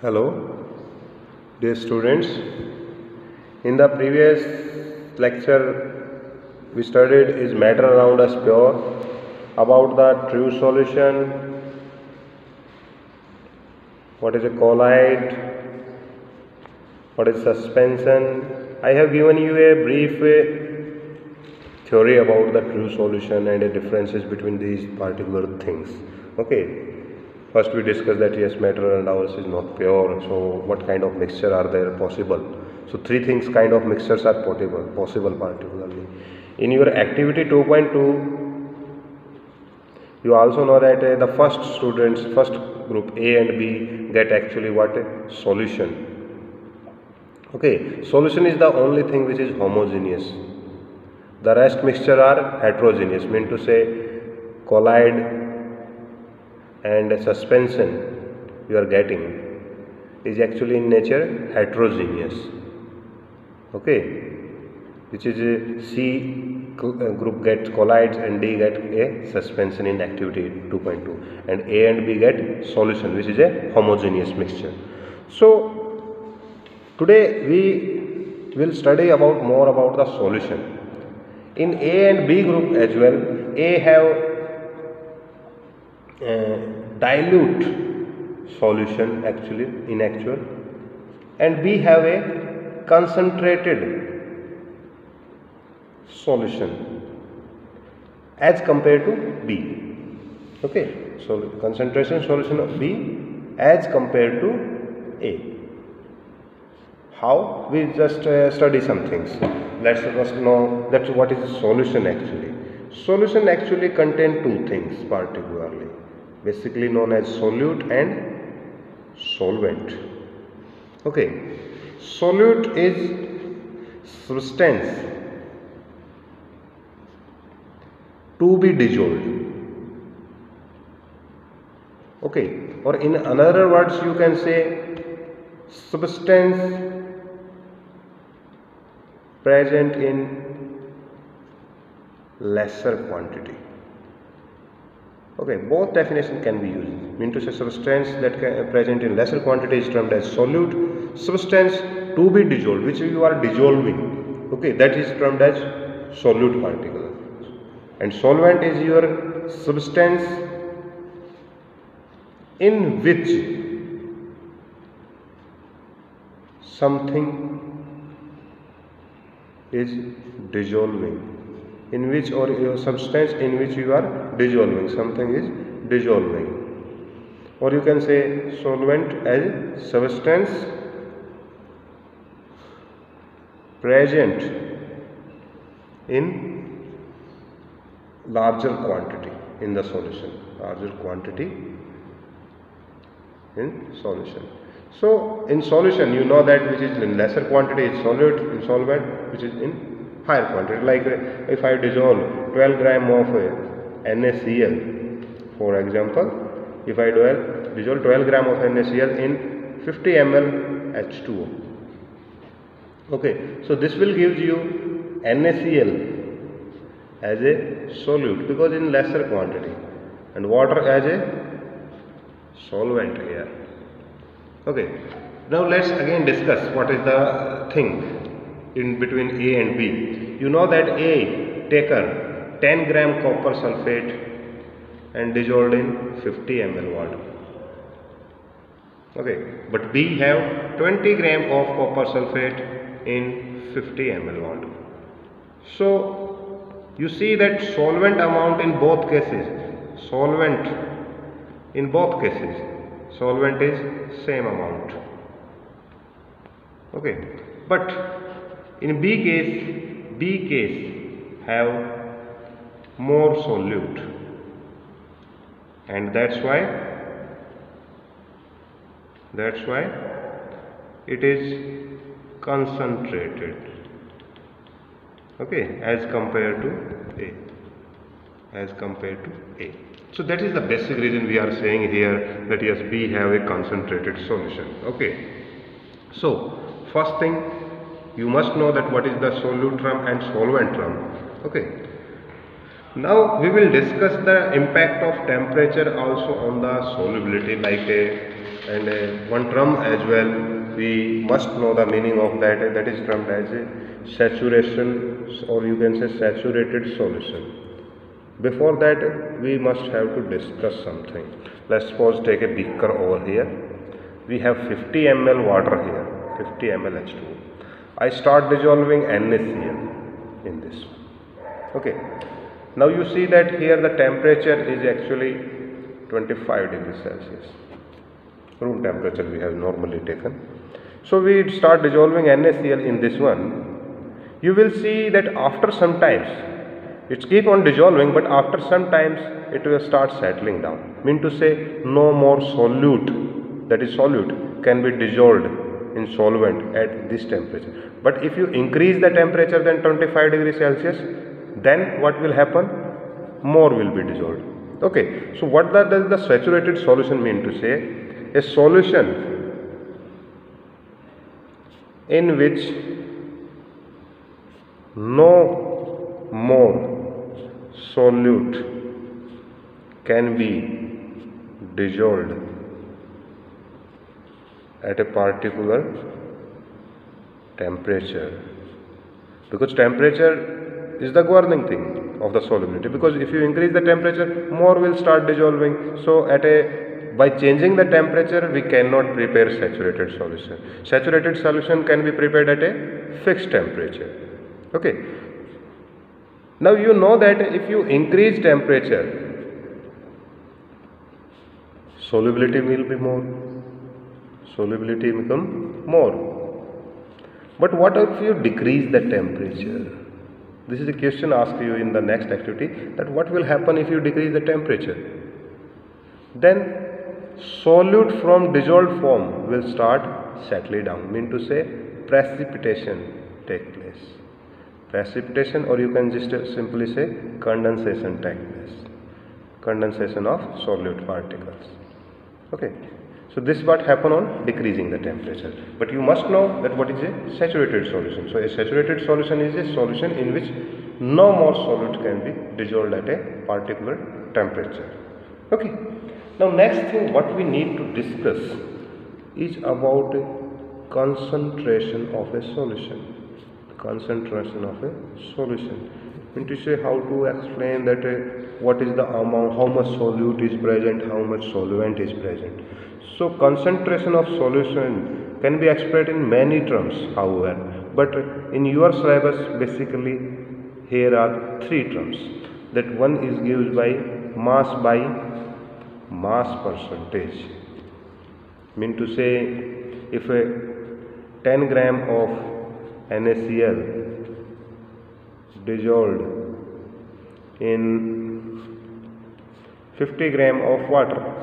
Hello, dear students. In the previous lecture, we studied is matter around us pure about the true solution, what is a colloid, what is suspension. I have given you a brief uh, theory about the true solution and the differences between these particular things. Okay. First, we discussed that yes, matter and ours is not pure. So, what kind of mixture are there possible? So, three things kind of mixtures are possible, possible particularly. In your activity 2.2, you also know that uh, the first students, first group A and B get actually what a solution. Okay, solution is the only thing which is homogeneous. The rest mixture are heterogeneous, mean to say colloid and suspension you are getting is actually in nature heterogeneous. Okay? Which is a C uh, group gets colloids and D get a suspension in activity 2.2 and A and B get solution which is a homogeneous mixture. So today we will study about more about the solution. In A and B group as well A have uh, dilute solution actually in actual. And we have a concentrated solution as compared to B. Okay so concentration solution of B as compared to A. How? We just uh, study some things. Let's first know that what is solution actually. Solution actually contain two things particularly basically known as solute and solvent. Okay solute is substance to be dissolved. Okay or in another words you can say substance present in lesser quantity Okay, both definition can be used. Mean to say substance that can, present in lesser quantity is termed as solute. Substance to be dissolved, which you are dissolving. Okay, that is termed as solute particle. And solvent is your substance in which something is dissolving in which or your substance in which you are dissolving. Something is dissolving. Or you can say solvent as substance present in larger quantity in the solution. Larger quantity in solution. So in solution you know that which is in lesser quantity is solute in solvent which is in higher quantity like if I dissolve 12 gram of uh, NaCl for example if I dissolve 12 gram of NaCl in 50 ml H2O okay so this will give you NaCl as a solute because in lesser quantity and water as a solvent here. Okay now let's again discuss what is the thing in between A and B. You know that A taken 10 gram copper sulfate and dissolved in 50 ml water. Okay, but B have 20 gram of copper sulfate in 50 ml water. So you see that solvent amount in both cases, solvent in both cases, solvent is same amount. Okay, but in B case, B case have more solute. And that's why that's why it is concentrated. Okay as compared to A. As compared to A. So that is the basic reason we are saying here that yes B have a concentrated solution. Okay. So first thing you must know that what is the solute term and solvent term okay. Now we will discuss the impact of temperature also on the solubility like a and uh, one term as well. We must know the meaning of that that is termed as a saturation or you can say saturated solution. Before that we must have to discuss something. Let's suppose take a beaker over here. We have 50 ml water here 50 ml H2O I start dissolving NaCl in this. Okay. Now you see that here the temperature is actually 25 degrees Celsius. Room temperature we have normally taken. So we start dissolving NaCl in this one. You will see that after some times it keep on dissolving but after some times it will start settling down. Mean to say no more solute. That is solute can be dissolved in solvent at this temperature. But if you increase the temperature than 25 degrees celsius then what will happen? More will be dissolved. Okay. So what does the saturated solution mean to say? A solution in which no more solute can be dissolved at a particular temperature. Because temperature is the governing thing of the solubility. Because if you increase the temperature more will start dissolving. So at a by changing the temperature we cannot prepare saturated solution. Saturated solution can be prepared at a fixed temperature. Okay. Now you know that if you increase temperature solubility will be more solubility become more. But what if you decrease the temperature? This is a question asked you in the next activity that what will happen if you decrease the temperature? Then solute from dissolved form will start settling down mean to say precipitation take place. Precipitation or you can just simply say condensation take place. Condensation of solute particles. Okay so this is what happen on decreasing the temperature. But you must know that what is a saturated solution. So a saturated solution is a solution in which no more solute can be dissolved at a particular temperature. Okay. Now next thing what we need to discuss is about concentration of a solution. Concentration of a solution. Mean to say how to explain that uh, what is the amount, how much solute is present, how much solvent is present. So concentration of solution can be expressed in many terms however but in your syllabus basically here are three terms that one is given by mass by mass percentage mean to say if a 10 gram of NaCl dissolved in 50 gram of water.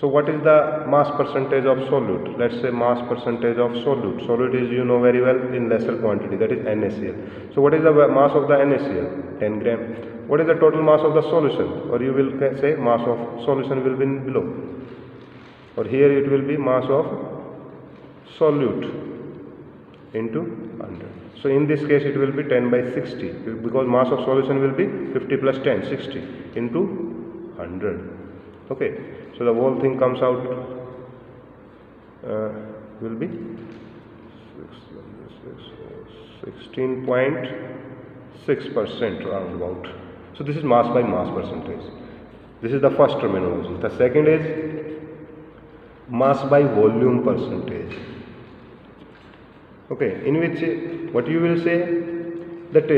So what is the mass percentage of solute? Let's say mass percentage of solute. Solute is you know very well in lesser quantity that is NaCl. So what is the mass of the NaCl? 10 gram. What is the total mass of the solution? Or you will say mass of solution will be below. Or here it will be mass of solute into 100. So in this case it will be 10 by 60 because mass of solution will be 50 plus 10 60 into 100 okay so the whole thing comes out uh, will be 16.6 percent round about so this is mass by mass percentage. This is the first terminology. The second is mass by volume percentage. Okay in which what you will say? That uh,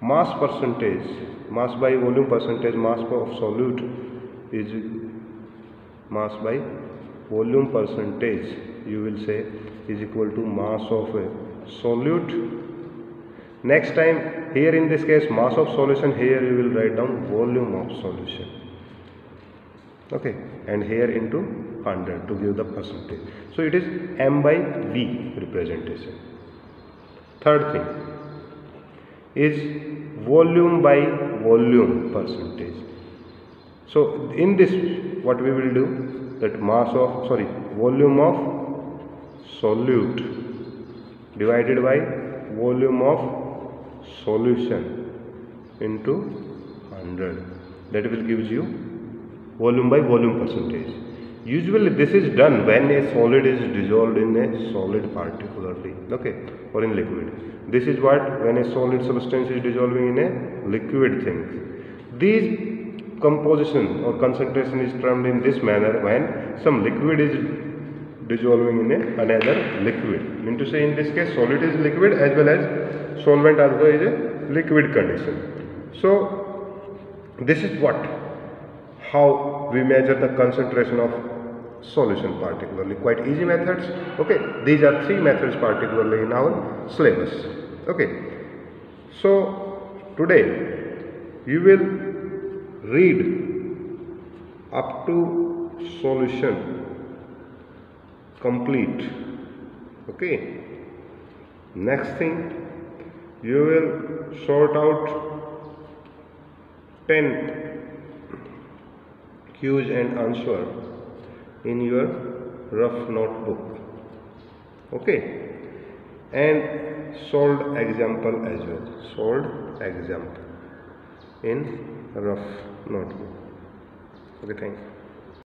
mass percentage mass by volume percentage mass of solute is mass by volume percentage you will say is equal to mass of a solute next time here in this case mass of solution here you will write down volume of solution okay and here into 100 to give the percentage. So it is m by v representation. Third thing is volume by volume percentage. So in this what we will do that mass of sorry volume of solute divided by volume of solution into 100 that will gives you volume by volume percentage. Usually this is done when a solid is dissolved in a solid particularly, okay, or in liquid. This is what when a solid substance is dissolving in a liquid thing. These composition or concentration is termed in this manner when some liquid is dissolving in a, another liquid. Mean to say in this case solid is liquid as well as solvent also is a liquid condition. So this is what how we measure the concentration of solution particularly quite easy methods okay these are three methods particularly in our syllabus okay so today you will read up to solution complete. Okay? Next thing you will sort out 10 cues and answer in your rough notebook. Okay? And solved example as well. Solved example in rough notebook okay thank you